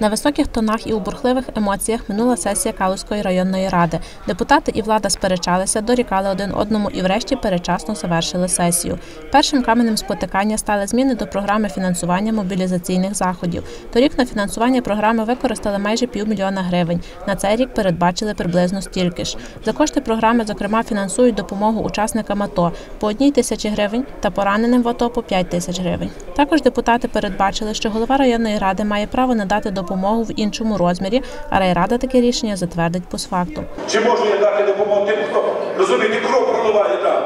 На високих тонах і у бурхливих емоціях минула сесія Калузької районної ради. Депутати і влада сперечалися, дорікали один одному і врешті передчасно завершили сесію. Першим каменем спотикання стали зміни до програми фінансування мобілізаційних заходів. Торік на фінансування програми використали майже півмільйона гривень. На цей рік передбачили приблизно стільки ж. За кошти програми, зокрема, фінансують допомогу учасникам АТО по одній тисячі гривень та пораненим в АТО по 5 тисяч гривень. Також депутати передбачили, що голова районної ради має право надати допомогу в іншому розмірі, а райрада таке рішення затвердить постфактум. Чи можу я дати допомогу тим, хто розумієте, кров проливає там?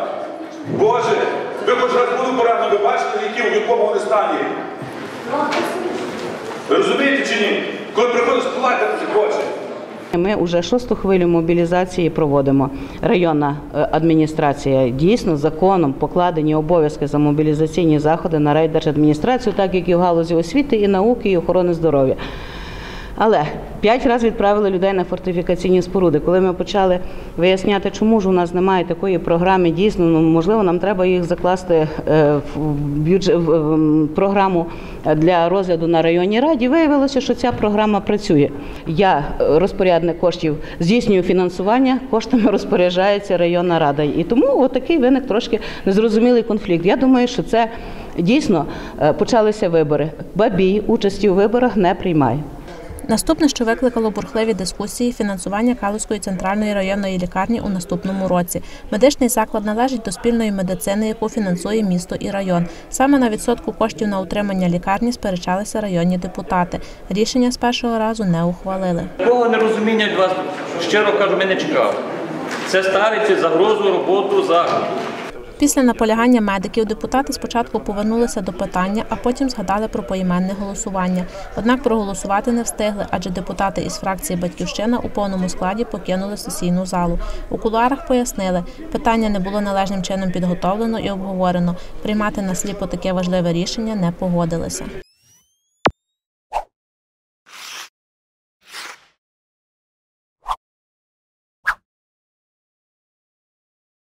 Боже, ви хоч раз були поранені, ви бачите, які в якому вони стані? Ви розумієте чи ні? Коли приходиш плакати, ти хочеш. Ми вже шосту хвилю мобілізації проводимо. Районна е, адміністрація дійсно законом покладені обов'язки за мобілізаційні заходи на райдержадміністрацію, так як і в галузі освіти і науки, і охорони здоров'я. Але п'ять разів відправили людей на фортифікаційні споруди. Коли ми почали виясняти, чому ж у нас немає такої програми, дійсно, ну можливо, нам треба їх закласти е, в бюджет в програму для розгляду на районній раді. Виявилося, що ця програма працює. Я е, розпорядник коштів здійснюю фінансування, коштами розпоряджається районна рада. І тому отакий виник трошки незрозумілий конфлікт. Я думаю, що це дійсно е, почалися вибори. Бабій участі у виборах не приймає. Наступне, що викликало бурхливі дискусії, фінансування Калузької центральної районної лікарні у наступному році. Медичний заклад належить до спільної медицини, яку фінансує місто і район. Саме на відсотку коштів на утримання лікарні сперечалися районні депутати. Рішення з першого разу не ухвалили. Такого нерозуміння від вас, щиро кажу, ми не чекали. Це ставить під загрозу роботу закладу. Після наполягання медиків депутати спочатку повернулися до питання, а потім згадали про поіменне голосування. Однак проголосувати не встигли, адже депутати із фракції Батьківщина у повному складі покинули сесійну залу. У кулуарах пояснили, питання не було належним чином підготовлено і обговорено. Приймати на сліпо таке важливе рішення не погодилися.